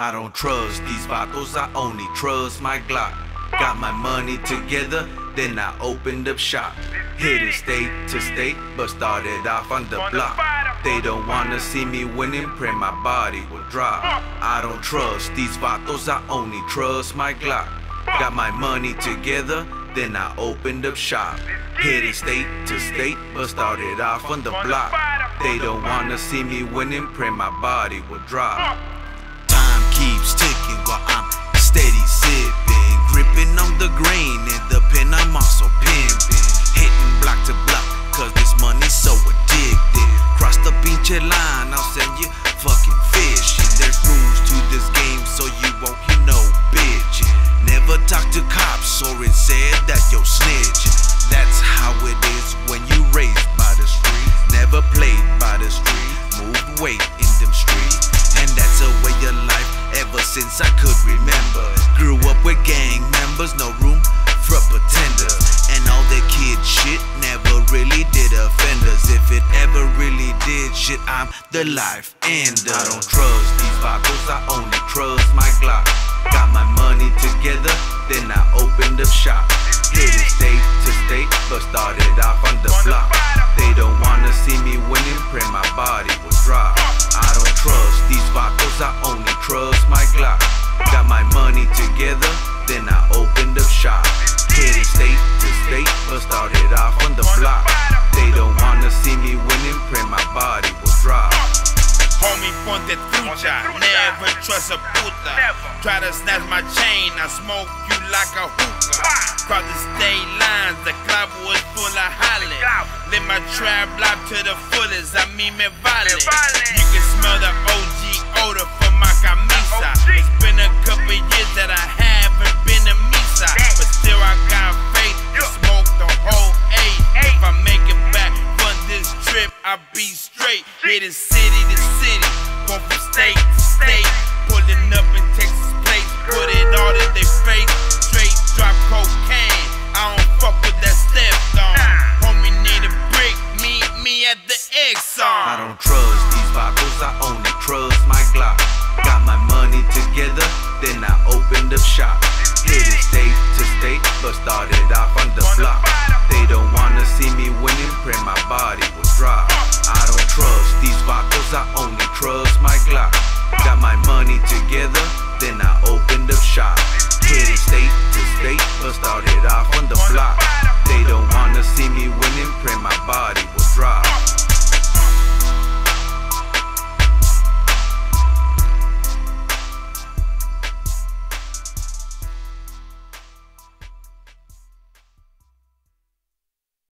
I don't trust these vatos, I only trust my Glock. Got my money together, then I opened up shop. Hit it state to state, but started off on the block. They don't wanna see me winning, pray my body will drop. I don't trust these vatos, I only trust my Glock. Got my money together, then I opened up shop. Hit it state to state, but started off on the block. They don't wanna see me winning, pray my body will drop. Keeps ticking while I'm steady sipping. Gripping on the grain in the pen, I'm also pimping. Hitting block to block, cause this money's so addictive. Cross the pinche line, since I could remember. Grew up with gang members, no room for pretender. And all that kid shit never really did offenders. If it ever really did shit, I'm the life ender. I don't trust these vatos, I only trust my Glock. Got my money together, then I opened up shop. Hit it state to state, but started never trust a puta. Try to snatch my chain, I smoke you like a hookah. Cross the state lines, the club was full of holly. Let my trap block to the fullest, I mean me violent. You can smell the OG odor from my camisa. It's been a couple years that I haven't been to Misa, but still I got faith to smoke the whole eight. If I make it back from this trip, I'll be straight. Hitting city to city, going from state to state, pulling up in Texas Krug's my Glock. Got my money together, then I opened up shop. Headed state to